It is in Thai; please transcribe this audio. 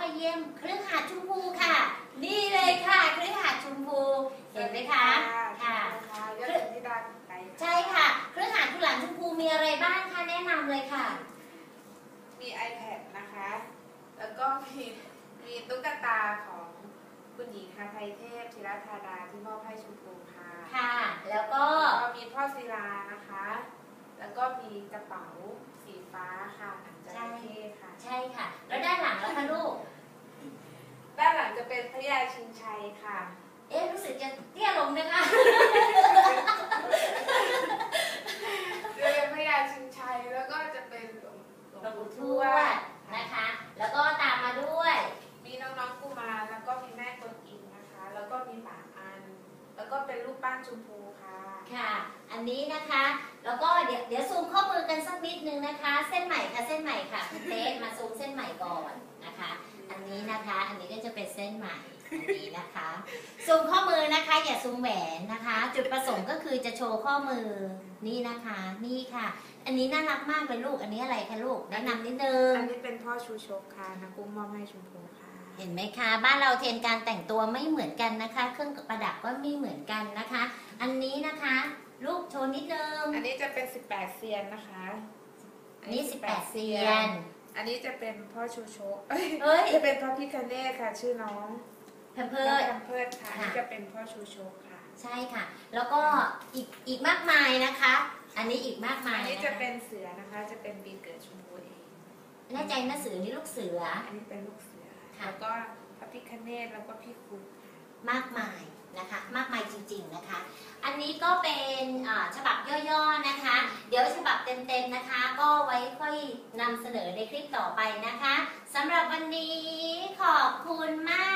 มาเยี่ยมเครื่องหาดชมพูค่ะ นี่เลยค่ะเครื่องหาดชมพูเห็นไหมคะค่ะค่ะเรื่องที่ดาไปใช่ค่ะ เครื่องหาดกุหลาบชมพูมีอะไรบ้างคะแนะนำเลยค่ะ มี iPad นะคะ แล้วก็มีมีตุ๊กตาของคุณหญิงคาไทยเทพธีรธาดาที่มอบให้ชมพูค่ะค่ะ แล้วก็แล้วก็มีพ่อศิลานะคะ แล้วก็มีกระเป๋าสีฟ้าค่ะหนังจระเข้ค่ะ ใช่ค่ะ ยาชิงชัยค่ะ เอ๊ะรู้สึกจะเตี้ยลงนะคะจะเป็นพระยาชิงชัยแล้วก็จะเป็นหลวงหลวงหลวงปู่ปู่ททววดดนะคะ แล้วก็ตามมาด้วย มีน้องๆกุมารแล้วก็มีแม่กวนอิมนะคะ แล้วก็มีหมาอัน แล้วก็เป็นรูปปั้นชมพูค่ะ ค่ะ อันนี้นะคะ แล้วก็เดี๋ยวเดี๋ยวซูมข้อมือกันสักนิดนึงนะคะ เส้นใหม่ค่ะ เส้นใหม่ค่ะคุณเต๊ะมาซูมเส้นใหม่ก่อน ก็จะเป็นเส้นใหม่อันนี้นะคะซูมข้อมือนะคะอย่าซูมแหวนนะคะ จุดประสงค์ก็คือจะโชว์ข้อมือนี่นะคะ นี่ค่ะ อันนี้น่ารักมากเลยลูกอันนี้อะไรคะลูกแนะนำนิดนึงอันนี้เป็นพ่อชูชกค่ะนะกุ้งมอบให้ชมพูค่ะ เห็นไหมคะ บ้านเราเทรนการแต่งตัวไม่เหมือนกันนะคะ เครื่องประดับก็ไม่เหมือนกันนะคะ อันนี้นะคะ ลูกโชว์นิดนึงอันนี้จะเป็น 18 เซียนนะคะ อันนี้ 18 เซียน อันนี้จะเป็นพ่อชูชกเอ้ยเอ้ย จะเป็นพ่อพี่คเนศค่ะ ชื่อน้องแพมเพิน้องร์ด แอมเพิร์ดค่ะอันนี้ค่ะจะเป็นพ่อชูชกค่ะ ใช่ค่ะ แล้วก็อีกอีกมากมายนะคะ อันนี้อีกมากมาอัยนนี้คจะเป็นเสือนะคะ จะเป็นปีเกิดชมพูเอง แน่ใจนะเสือนี่ลูกเสือ อันนี้เป็นลูกเสือ ค่ะ แล้วก็พระพิคเนศแล้วก็พี่คุณมากมายนะคะ มากมายจริงๆนะคะ อันนี้ก็เป็นอ่าฉบับย่อๆนะคะเดี๋ยวฉบับเต็มๆนะคะ ก็ไว้ค่อยนำเสนอในคลิปต่อไปนะคะสำหรับวันนี้ขอบคุณมาก